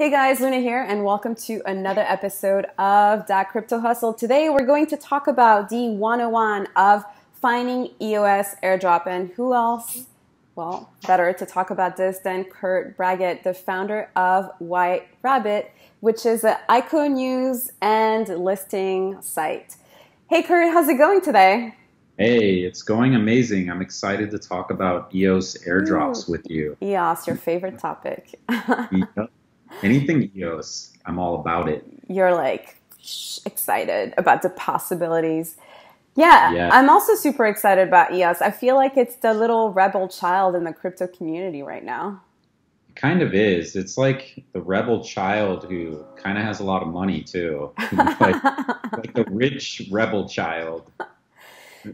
Hey guys, Luna here, and welcome to another episode of that Crypto Hustle. Today we're going to talk about the 101 of finding EOS airdrop. And who else? Well, better to talk about this than Kurt Braggett, the founder of White Rabbit, which is an ICO news and listing site. Hey Kurt, how's it going today? Hey, it's going amazing. I'm excited to talk about EOS airdrops Ooh. with you. EOS, your favorite topic. anything EOS, I'm all about it. You're like excited about the possibilities. Yeah, I'm also super excited about EOS. I feel like it's the little rebel child in the crypto community right now. It kind of is. It's like the rebel child who kind of has a lot of money too. like, like the rich rebel child.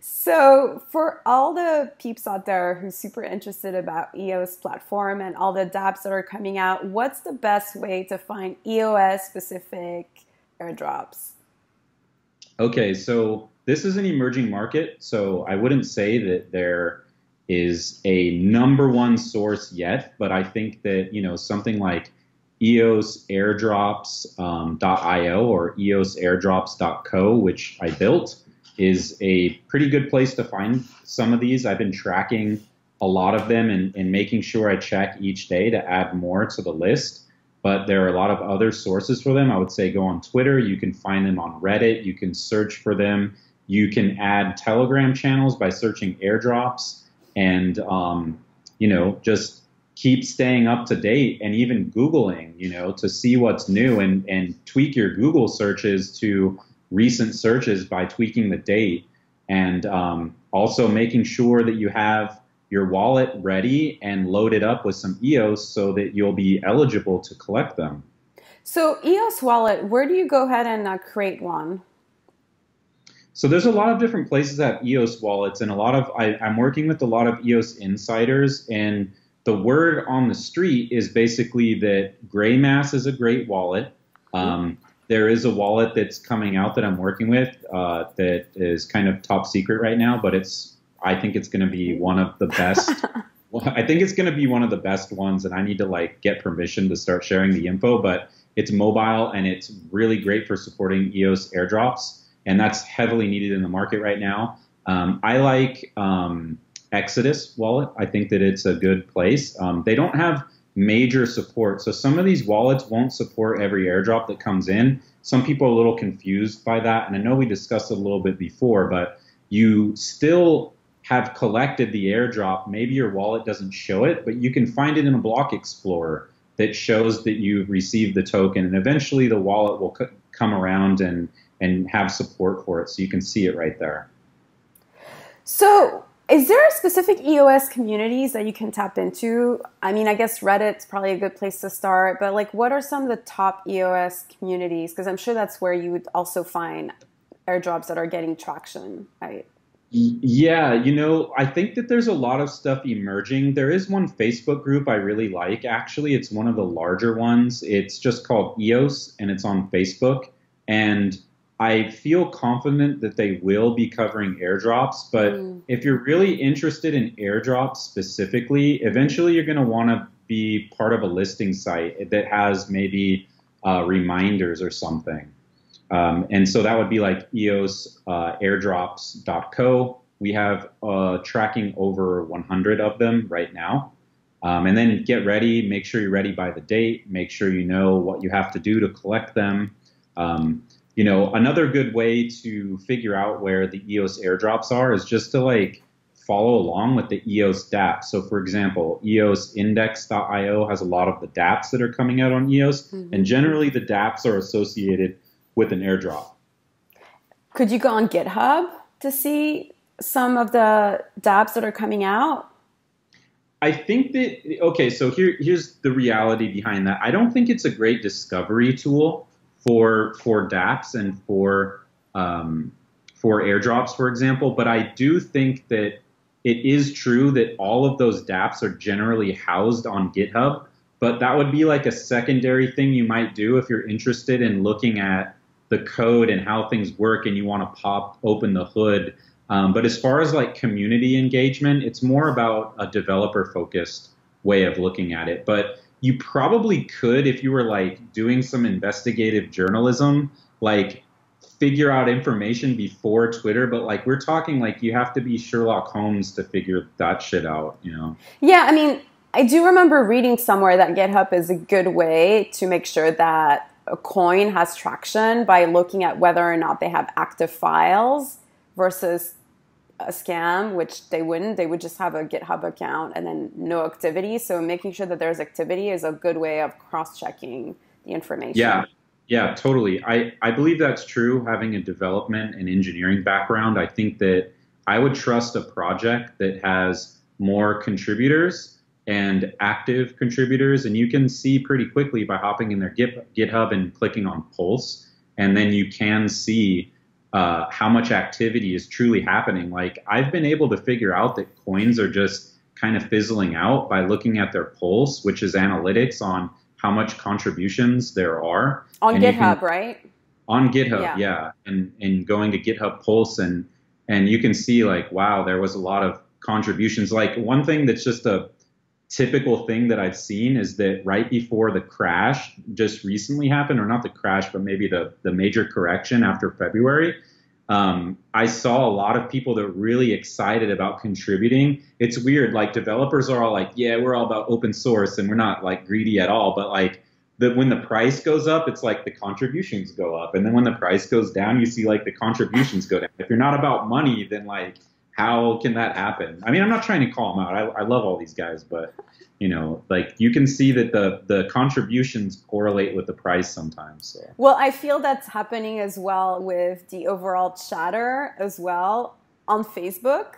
So, for all the peeps out there who's super interested about EOS platform and all the dApps that are coming out, what's the best way to find EOS specific airdrops? Okay, so this is an emerging market, so I wouldn't say that there is a number one source yet, but I think that you know something like EOS airdrops.io um, or EOS airdrops.co, which I built is a pretty good place to find some of these. I've been tracking a lot of them and, and making sure I check each day to add more to the list. But there are a lot of other sources for them. I would say go on Twitter. You can find them on Reddit. You can search for them. You can add Telegram channels by searching airdrops and, um, you know, just keep staying up to date and even Googling, you know, to see what's new and, and tweak your Google searches to recent searches by tweaking the date and um, also making sure that you have your wallet ready and loaded up with some EOS so that you'll be eligible to collect them. So, EOS wallet, where do you go ahead and uh, create one? So there's a lot of different places that have EOS wallets, and a lot of I, am working with a lot of EOS insiders, and the word on the street is basically that Greymass is a great wallet. Um, there is a wallet that's coming out that I'm working with uh, that is kind of top secret right now, but it's I think it's going to be one of the best. I think it's going to be one of the best ones, and I need to like get permission to start sharing the info. But it's mobile and it's really great for supporting EOS airdrops, and that's heavily needed in the market right now. Um, I like um, Exodus wallet. I think that it's a good place. Um, they don't have major support. So some of these wallets won't support every airdrop that comes in. Some people are a little confused by that. And I know we discussed it a little bit before, but you still have collected the airdrop. Maybe your wallet doesn't show it, but you can find it in a block explorer that shows that you've received the token. And eventually the wallet will come around and, and have support for it. So you can see it right there. So is there a specific EOS communities that you can tap into? I mean, I guess Reddit's probably a good place to start, but like, what are some of the top EOS communities? Because I'm sure that's where you would also find airdrops that are getting traction, right? Yeah, you know, I think that there's a lot of stuff emerging. There is one Facebook group I really like, actually. It's one of the larger ones. It's just called EOS, and it's on Facebook. And I feel confident that they will be covering airdrops, but mm. if you're really interested in airdrops specifically, eventually you're going to want to be part of a listing site that has maybe uh, reminders or something. Um, and so that would be like EOS uh, airdrops.co. We have uh, tracking over 100 of them right now. Um, and then get ready, make sure you're ready by the date, make sure you know what you have to do to collect them. Um, you know, another good way to figure out where the EOS airdrops are is just to like follow along with the EOS dApps. So, for example, EOSindex.io has a lot of the dApps that are coming out on EOS, mm-hmm. and generally the dApps are associated with an airdrop. Could you go on GitHub to see some of the dApps that are coming out? I think that okay, so here here's the reality behind that. I don't think it's a great discovery tool for for DApps and for um, for airdrops, for example. But I do think that it is true that all of those DApps are generally housed on GitHub. But that would be like a secondary thing you might do if you're interested in looking at the code and how things work and you want to pop open the hood. Um, but as far as like community engagement, it's more about a developer focused way of looking at it. But you probably could if you were like doing some investigative journalism, like figure out information before Twitter, but like we're talking like you have to be Sherlock Holmes to figure that shit out, you know? Yeah, I mean, I do remember reading somewhere that GitHub is a good way to make sure that a coin has traction by looking at whether or not they have active files versus a scam, which they wouldn't. They would just have a GitHub account and then no activity. So making sure that there's activity is a good way of cross checking the information. Yeah. Yeah, totally. I, I believe that's true. Having a development and engineering background, I think that I would trust a project that has more contributors and active contributors. And you can see pretty quickly by hopping in their GitHub and clicking on Pulse. And then you can see uh, how much activity is truly happening. Like I've been able to figure out that coins are just kind of fizzling out by looking at their pulse, which is analytics on how much contributions there are on and GitHub, can, right? On GitHub, yeah. yeah, and and going to GitHub Pulse and and you can see like wow, there was a lot of contributions. Like one thing that's just a typical thing that I've seen is that right before the crash just recently happened, or not the crash, but maybe the, the major correction after February, um, I saw a lot of people that were really excited about contributing. It's weird, like developers are all like, yeah, we're all about open source and we're not like greedy at all, but like the, when the price goes up, it's like the contributions go up. And then when the price goes down, you see like the contributions go down. If you're not about money, then like how can that happen? I mean, I'm not trying to call them out. I, I love all these guys, but you know, like you can see that the the contributions correlate with the price sometimes. So. Well, I feel that's happening as well with the overall chatter as well on Facebook,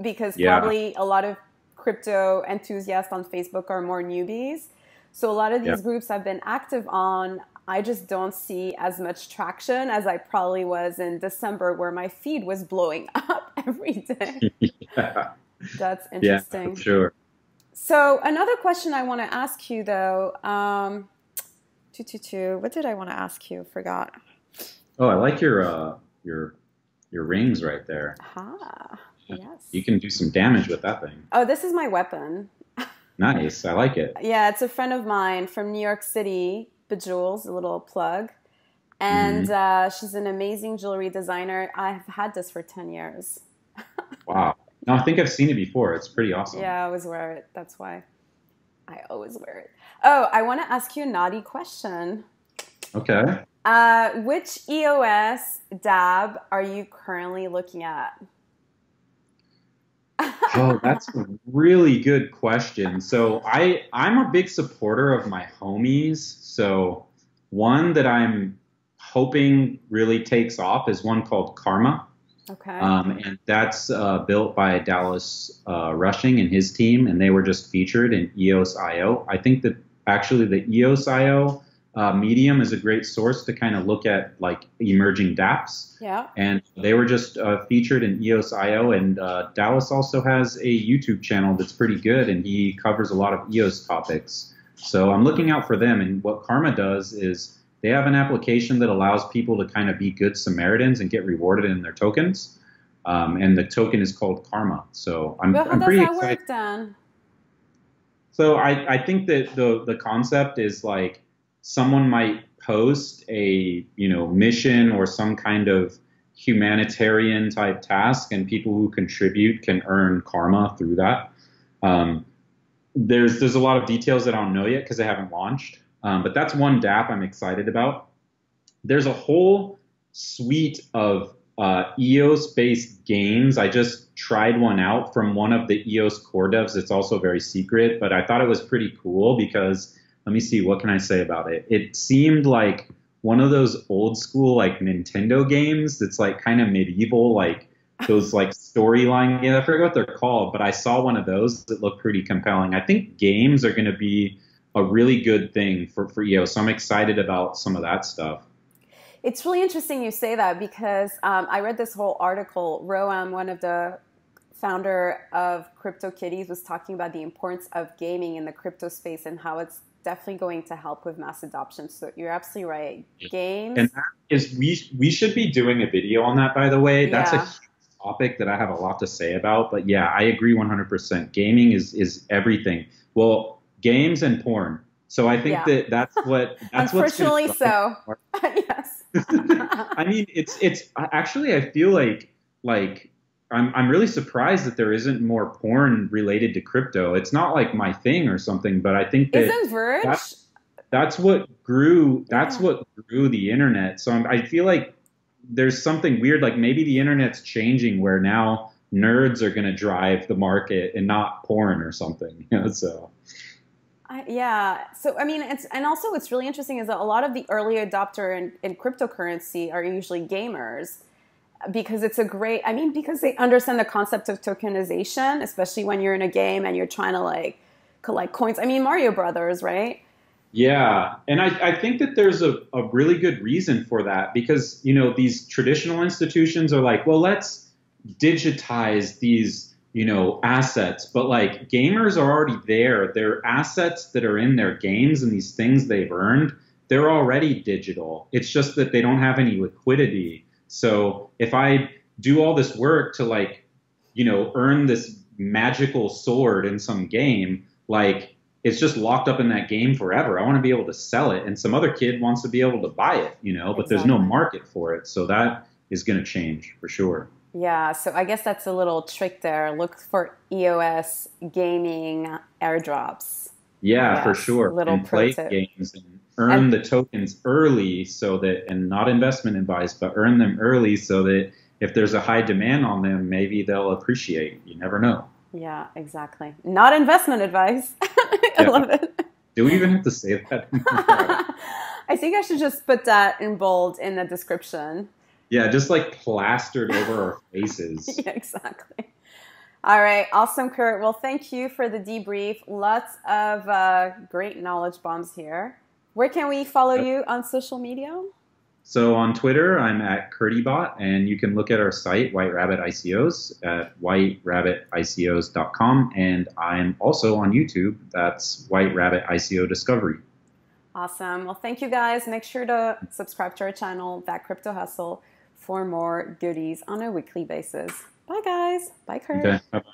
because yeah. probably a lot of crypto enthusiasts on Facebook are more newbies. So a lot of these yeah. groups I've been active on, I just don't see as much traction as I probably was in December, where my feed was blowing up every day. yeah. That's interesting. Yeah, sure. So another question I want to ask you, though, um, two two two. What did I want to ask you? Forgot. Oh, I like your uh, your your rings right there. Ah, yes. You can do some damage with that thing. Oh, this is my weapon. nice. I like it. Yeah, it's a friend of mine from New York City Bejewels, a little plug. And mm-hmm. uh, she's an amazing jewelry designer. I've had this for 10 years. Wow. No, I think I've seen it before. It's pretty awesome. Yeah, I always wear it. That's why I always wear it. Oh, I want to ask you a naughty question. Okay. Uh, which EOS DApp are you currently looking at? oh, that's a really good question. So I I'm a big supporter of my homies. So one that I'm hoping really takes off is one called Karma. Okay. Um, and that's uh, built by Dallas uh, Rushing and his team, and they were just featured in EOS IO. I think that actually the EOS IO uh, Medium is a great source to kind of look at like emerging dApps. Yeah. And they were just uh, featured in EOS IO, and uh, Dallas also has a YouTube channel that's pretty good, and he covers a lot of EOS topics. So I'm looking out for them. And what Karma does is they have an application that allows people to kind of be good Samaritans and get rewarded in their tokens. Um, and the token is called Karma. So I'm, well, how I'm does pretty that excited. work? So I, I think that the the concept is like someone might post a you know mission or some kind of humanitarian type task, and people who contribute can earn karma through that. Um, there's there's a lot of details that I don't know yet because they haven't launched, um, but that's one DApp I'm excited about. There's a whole suite of uh, EOS-based games. I just tried one out from one of the EOS core devs. It's also very secret, but I thought it was pretty cool because let me see, what can I say about it? It seemed like one of those old school like Nintendo games that's like kind of medieval, like those like storyline. games. I forget what they're called, but I saw one of those that looked pretty compelling. I think games are going to be a really good thing for for EOS. So I'm excited about some of that stuff. It's really interesting you say that because um, I read this whole article. Roham, one of the founder of CryptoKitties, was talking about the importance of gaming in the crypto space and how it's definitely going to help with mass adoption. So you're absolutely right. Games. And that is we we should be doing a video on that by the way. That's yeah. a topic that I have a lot to say about. But yeah, I agree 100%. Gaming is is everything. Well, games and porn. So I think Yeah. that that's what that's Unfortunately, so. yes. I mean, it's it's actually I feel like like I'm I'm really surprised that there isn't more porn related to crypto. It's not like my thing or something, but I think that Isn't Verge? that's- that's what grew that's Yeah. what grew the internet. So I'm, I feel like there's something weird like maybe the internet's changing where now nerds are going to drive the market and not porn or something. You know, so I, yeah. So I mean, it's and also what's really interesting is that a lot of the early adopter in, in cryptocurrency are usually gamers because it's a great. I mean, because they understand the concept of tokenization, especially when you're in a game and you're trying to like collect coins. I mean, Mario Brothers, right? Yeah, and I, I think that there's a, a really good reason for that because you know these traditional institutions are like, well, let's digitize these you know assets, but like gamers are already there. They're assets that are in their games and these things they've earned. They're already digital. It's just that they don't have any liquidity. So if I do all this work to like you know earn this magical sword in some game, like it's just locked up in that game forever. I want to be able to sell it, and some other kid wants to be able to buy it, you know, but there's no market for it. So that is going to change for sure. Yeah. So I guess that's a little trick there. Look for EOS gaming airdrops. Yeah, for sure. little and play tip. games and earn And- the tokens early so that, and not investment advice, but earn them early so that if there's a high demand on them, maybe they'll appreciate. You never know. Yeah, exactly. Not investment advice. I Yeah. love it. Do we even have to say that? I think I should just put that in bold in the description. Yeah, just like plastered over our faces. Yeah, exactly. All right, awesome, Kurt. Well, thank you for the debrief. Lots of uh, great knowledge bombs here. Where can we follow you on social media? So on Twitter, I'm at CurdyBot, and you can look at our site, White Rabbit ICOs, at whiterabbitiCos.com, and I'm also on YouTube. That's White Rabbit ICO Discovery. Awesome. Well, thank you guys. Make sure to subscribe to our channel, That Crypto Hustle, for more goodies on a weekly basis. Bye, guys. Bye, Kurt. Okay. Bye-bye.